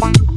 Bye.